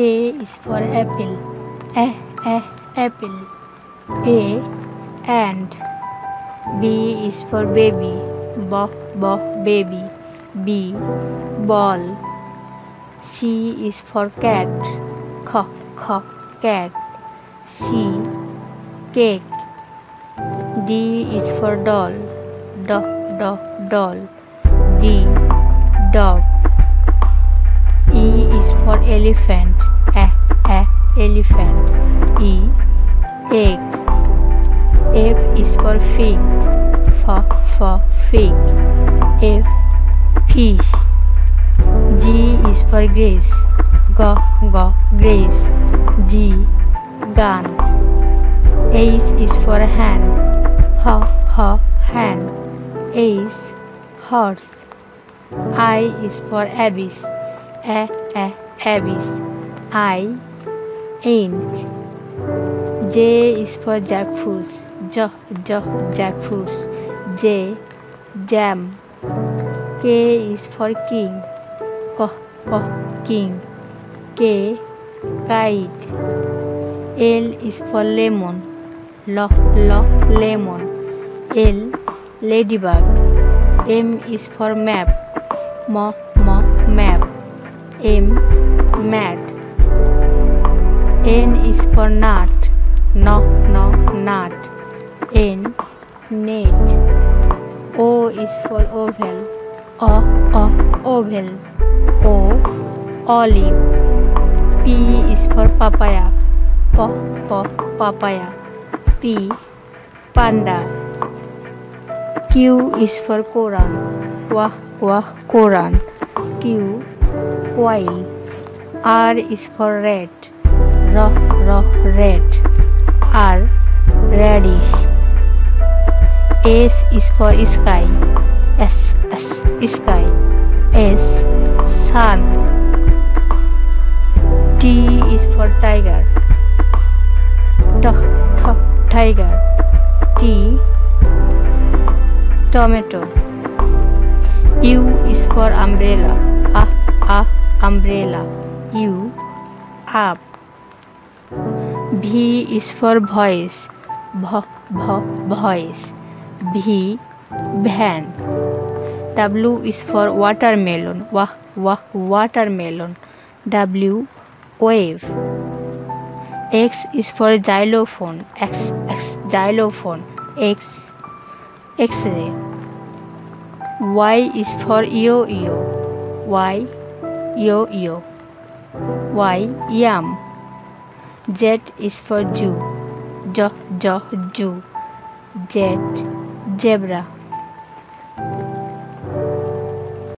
A is for apple. A, a, apple. A and B is for baby. B, b, baby. B, ball. C is for cat. C, c, cat. C, cake. D is for doll. D, d, doll. D, dog. For elephant. A, a, elephant. E, egg. F is for fig. F, f, fig. F, fish. G is for grapes. G, g, grapes. G, gun. H is for hand. H, h, hand. H, horse. I is for abyss. A, a, abyss. I, ink. J is for jackfruit. J, j, jackfruit. J, jam. K is for king. K, k, king. K, kite. L is for lemon. L, l, lemon. L, ladybug. M is for map. M, m, map. M, mat. N is for nut. No, no, nut. N, net. O is for oval. O, o, oval. O, olive. P is for papaya. P, p, papaya. P, panda. Q is for Quran. Wah, wah, Quran. Q, quail. R is for red. R, r, red. R, radish. S is for sky. S, S, sky. S, sun. T is for tiger. T, t, tiger. T, tomato. U is for umbrella. A, a, umbrella. U, up. V is for voice. V, v, voice. V, van. W is for watermelon. Wa, wa, watermelon. W, wave. X is for xylophone. X, X, xylophone. X, X-ray. Y is for yo-yo. Y, yo-yo. Y, yam. Z is for Jew. J, J, Jew. Z, zebra.